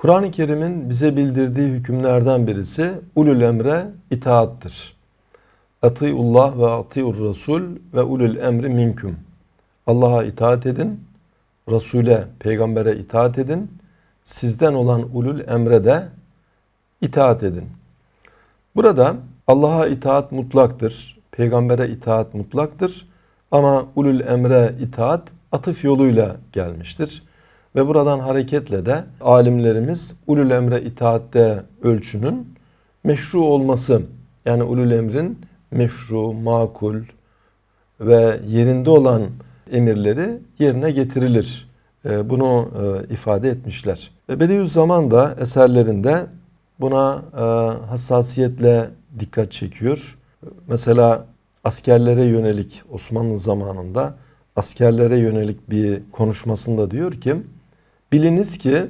Kur'an-ı Kerim'in bize bildirdiği hükümlerden birisi ulul emre itaattır. Atiullah ve atiur Rasul ve ulul emri minküm. Allah'a itaat edin, Resul'e, peygambere itaat edin. Sizden olan ulul emre de itaat edin. Burada Allah'a itaat mutlaktır. Peygambere itaat mutlaktır. Ama ulul emre itaat atıf yoluyla gelmiştir. Ve buradan hareketle de alimlerimiz ulul emre itaatte ölçünün meşru olması yani ulul emrin meşru, makul ve yerinde olan emirleri yerine getirilir. E, bunu e, ifade etmişler. Bediüzzaman da eserlerinde buna e, hassasiyetle dikkat çekiyor. Mesela askerlere yönelik Osmanlı zamanında askerlere yönelik bir konuşmasında diyor ki biliniz ki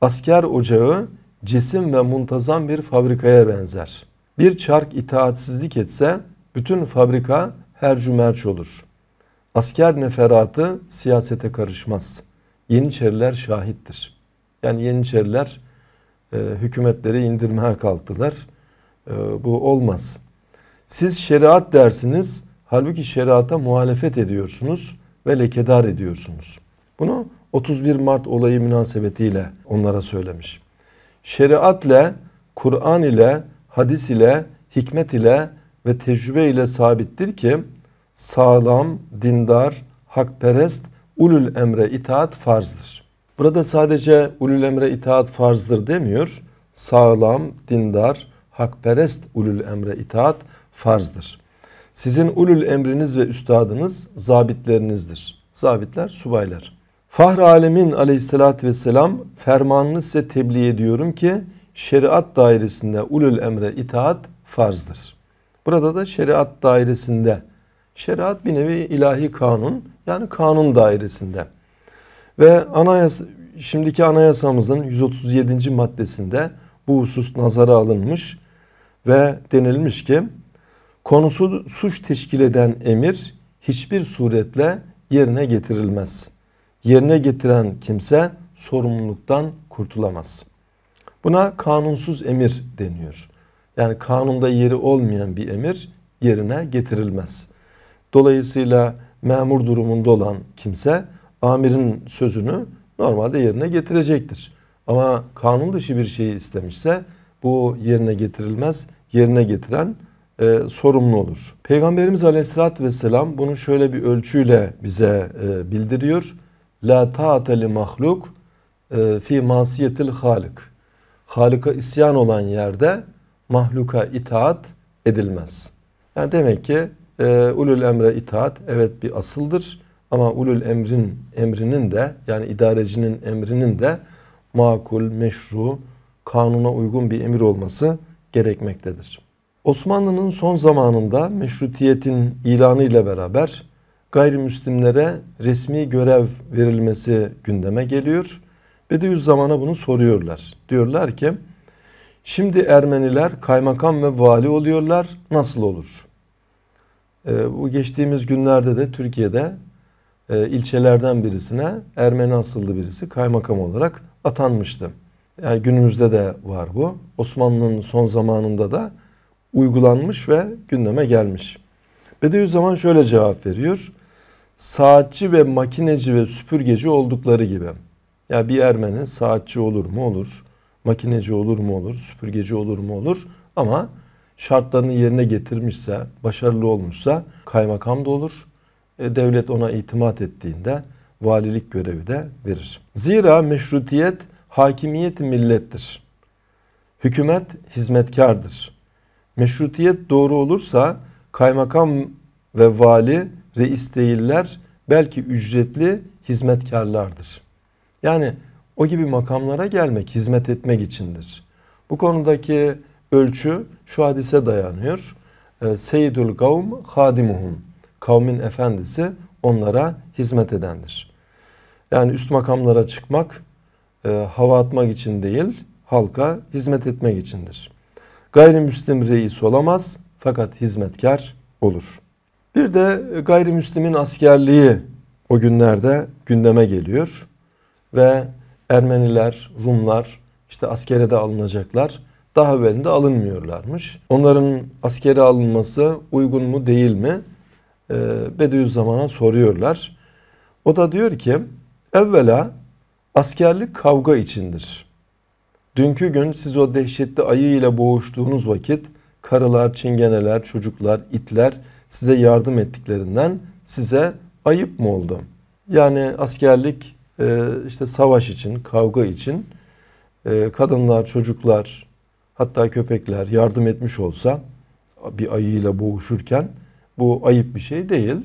asker ocağı cesim ve muntazam bir fabrikaya benzer. Bir çark itaatsizlik etse bütün fabrika hercümerç olur. Asker neferatı siyasete karışmaz. Yeniçeriler şahittir. Yani Yeniçeriler e, hükümetleri indirmeye kalktılar. E, bu olmaz. Siz şeriat dersiniz, halbuki şeriata muhalefet ediyorsunuz ve lekedar ediyorsunuz. Bunu 31 Mart olayı münasebetiyle onlara söylemiş. Şeriat Kur'an ile, hadis ile, hikmet ile ve tecrübe ile sabittir ki sağlam, dindar, hakperest, ulul emre itaat farzdır. Burada sadece ulul emre itaat farzdır demiyor. Sağlam, dindar, hakperest ulul emre itaat farzdır. Sizin ulul emriniz ve üstadınız zabitlerinizdir. Zabitler, subaylar. Fahr alemin aleyhissalatü vesselam fermanını size tebliğ ediyorum ki şeriat dairesinde ulul emre itaat farzdır. Burada da şeriat dairesinde şeriat bir nevi ilahi kanun yani kanun dairesinde. Ve anayasa şimdiki anayasamızın 137. maddesinde bu husus nazara alınmış ve denilmiş ki konusu suç teşkil eden emir hiçbir suretle yerine getirilmez. Yerine getiren kimse sorumluluktan kurtulamaz. Buna kanunsuz emir deniyor. Yani kanunda yeri olmayan bir emir yerine getirilmez. Dolayısıyla memur durumunda olan kimse amirin sözünü normalde yerine getirecektir. Ama kanun dışı bir şeyi istemişse bu yerine getirilmez. Yerine getiren e, sorumlu olur. Peygamberimiz Aleyhisselatü Vesselam bunu şöyle bir ölçüyle bize e, bildiriyor. La ta'ate mahluk e, fi masiyetil halik. Halika isyan olan yerde mahluka itaat edilmez. Yani demek ki e, ulul emre itaat evet bir asıldır ama ulul emrin emrinin de yani idarecinin emrinin de makul, meşru, kanuna uygun bir emir olması gerekmektedir. Osmanlı'nın son zamanında meşrutiyetin ilanı ile beraber gayrimüslimlere resmi görev verilmesi gündeme geliyor. Bediüzzaman'a bunu soruyorlar. Diyorlar ki şimdi Ermeniler kaymakam ve vali oluyorlar nasıl olur? Ee, bu geçtiğimiz günlerde de Türkiye'de e, ilçelerden birisine Ermeni asıllı birisi kaymakam olarak atanmıştı. Yani günümüzde de var bu. Osmanlı'nın son zamanında da uygulanmış ve gündeme gelmiş. Bediüzzaman şöyle cevap veriyor. Saatçi ve makineci ve süpürgeci oldukları gibi. Ya bir Ermeni saatçi olur mu olur, makineci olur mu olur, süpürgeci olur mu olur ama şartlarını yerine getirmişse, başarılı olmuşsa kaymakam da olur. E, devlet ona itimat ettiğinde valilik görevi de verir. Zira meşrutiyet hakimiyet millettir. Hükümet hizmetkardır. Meşrutiyet doğru olursa kaymakam ve vali reis değiller belki ücretli hizmetkarlardır. Yani o gibi makamlara gelmek hizmet etmek içindir. Bu konudaki ölçü şu hadise dayanıyor. Ee, Seyyidül kavm hadimuhum. Kavmin efendisi onlara hizmet edendir. Yani üst makamlara çıkmak e, hava atmak için değil, halka hizmet etmek içindir. Gayrimüslim reis olamaz fakat hizmetkar olur. Bir de gayrimüslimin askerliği o günlerde gündeme geliyor ve Ermeniler, Rumlar işte askere de alınacaklar. Daha evvelinde alınmıyorlarmış. Onların askere alınması uygun mu değil mi? Ee, Bediüzzaman'a soruyorlar. O da diyor ki evvela askerlik kavga içindir. Dünkü gün siz o dehşetli ayı ile boğuştuğunuz vakit karılar, çingeneler, çocuklar, itler size yardım ettiklerinden size ayıp mı oldu? Yani askerlik e, işte savaş için, kavga için e, kadınlar, çocuklar hatta köpekler yardım etmiş olsa bir ayıyla boğuşurken bu ayıp bir şey değil.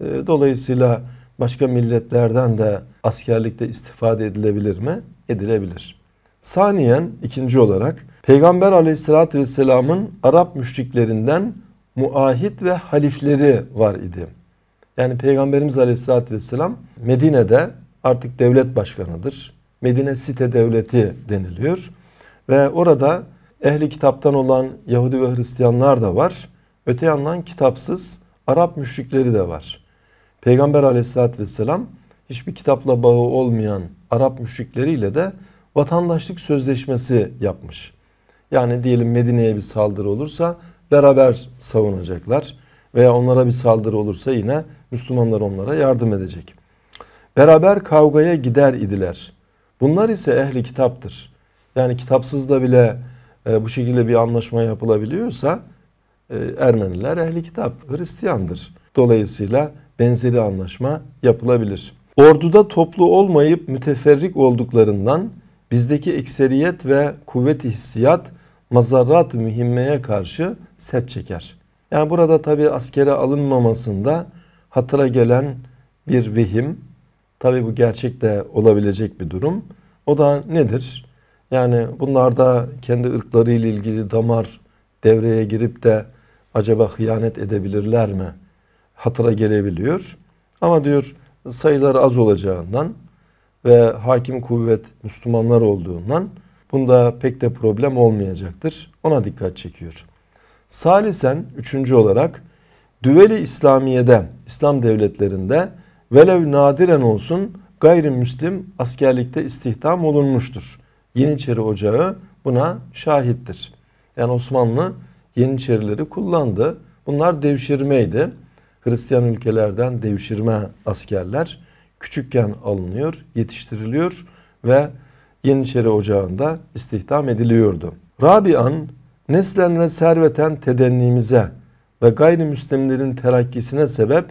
E, dolayısıyla başka milletlerden de askerlikte istifade edilebilir mi? Edilebilir. Saniyen ikinci olarak Peygamber aleyhissalatü vesselamın Arap müşriklerinden muahit ve halifleri var idi. Yani Peygamberimiz aleyhissalatü vesselam Medine'de artık devlet başkanıdır. Medine site devleti deniliyor. Ve orada ehli kitaptan olan Yahudi ve Hristiyanlar da var. Öte yandan kitapsız Arap müşrikleri de var. Peygamber aleyhissalatü vesselam hiçbir kitapla bağı olmayan Arap müşrikleriyle de vatandaşlık sözleşmesi yapmış. Yani diyelim Medine'ye bir saldırı olursa beraber savunacaklar. Veya onlara bir saldırı olursa yine Müslümanlar onlara yardım edecek. Beraber kavgaya gider idiler. Bunlar ise ehli kitaptır. Yani kitapsız da bile e, bu şekilde bir anlaşma yapılabiliyorsa e, Ermeniler ehli kitap, Hristiyandır. Dolayısıyla benzeri anlaşma yapılabilir. Orduda toplu olmayıp müteferrik olduklarından bizdeki ekseriyet ve kuvvet-i hissiyat mazarrat mühimmeye karşı set çeker. Yani burada tabi askere alınmamasında hatıra gelen bir vehim. Tabi bu gerçek de olabilecek bir durum. O da nedir? Yani bunlarda kendi ırkları ile ilgili damar devreye girip de acaba hıyanet edebilirler mi? Hatıra gelebiliyor. Ama diyor sayıları az olacağından ve hakim kuvvet Müslümanlar olduğundan bunda pek de problem olmayacaktır. Ona dikkat çekiyor. Salisen üçüncü olarak düveli İslamiye'de, İslam devletlerinde velev nadiren olsun gayrimüslim askerlikte istihdam olunmuştur. Yeniçeri Ocağı buna şahittir. Yani Osmanlı Yeniçerileri kullandı. Bunlar devşirmeydi. Hristiyan ülkelerden devşirme askerler küçükken alınıyor, yetiştiriliyor ve Yeniçeri Ocağı'nda istihdam ediliyordu. Rabian, neslen ve serveten tedennimize ve gayrimüslimlerin terakkisine sebep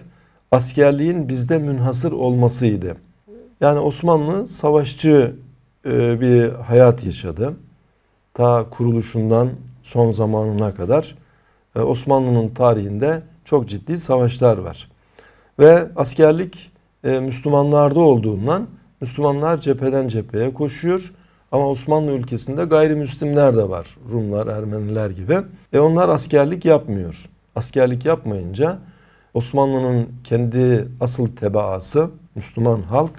askerliğin bizde münhasır olmasıydı. Yani Osmanlı savaşçı e, bir hayat yaşadı. Ta kuruluşundan son zamanına kadar e, Osmanlı'nın tarihinde çok ciddi savaşlar var. Ve askerlik e, Müslümanlarda olduğundan Müslümanlar cepheden cepheye koşuyor. Ama Osmanlı ülkesinde gayrimüslimler de var. Rumlar, Ermeniler gibi. E onlar askerlik yapmıyor. Askerlik yapmayınca Osmanlı'nın kendi asıl tebaası Müslüman halk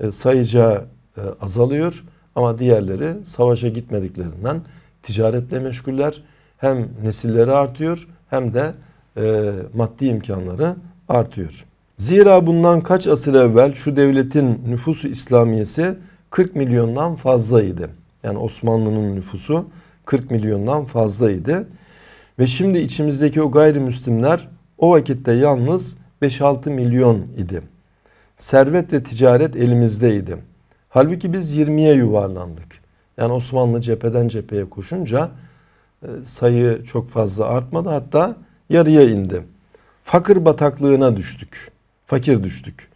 e, sayıca e, azalıyor. Ama diğerleri savaşa gitmediklerinden ticaretle meşguller. Hem nesilleri artıyor hem de e, maddi imkanları artıyor. Zira bundan kaç asır evvel şu devletin nüfusu İslamiyesi 40 milyondan fazlaydı. Yani Osmanlı'nın nüfusu 40 milyondan fazlaydı. Ve şimdi içimizdeki o gayrimüslimler o vakitte yalnız 5-6 milyon idi. Servet ve ticaret elimizdeydi. Halbuki biz 20'ye yuvarlandık. Yani Osmanlı cepheden cepheye koşunca e, sayı çok fazla artmadı hatta yarıya indi. Fakir bataklığına düştük. Fakir düştük.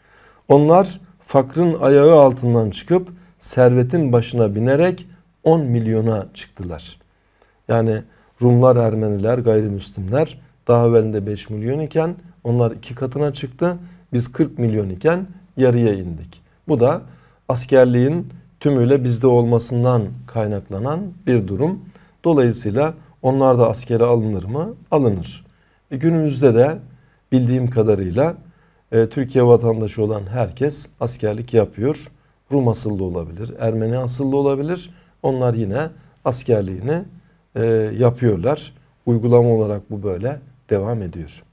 Onlar fakrın ayağı altından çıkıp servetin başına binerek 10 milyona çıktılar. Yani Rumlar, Ermeniler, gayrimüslimler daha evvelinde 5 milyon iken onlar iki katına çıktı. Biz 40 milyon iken yarıya indik. Bu da askerliğin tümüyle bizde olmasından kaynaklanan bir durum. Dolayısıyla onlar da askere alınır mı? Alınır. E günümüzde de bildiğim kadarıyla e, Türkiye vatandaşı olan herkes askerlik yapıyor. Rum asıllı olabilir, Ermeni asıllı olabilir. Onlar yine askerliğini e, yapıyorlar. Uygulama olarak bu böyle devam ediyor.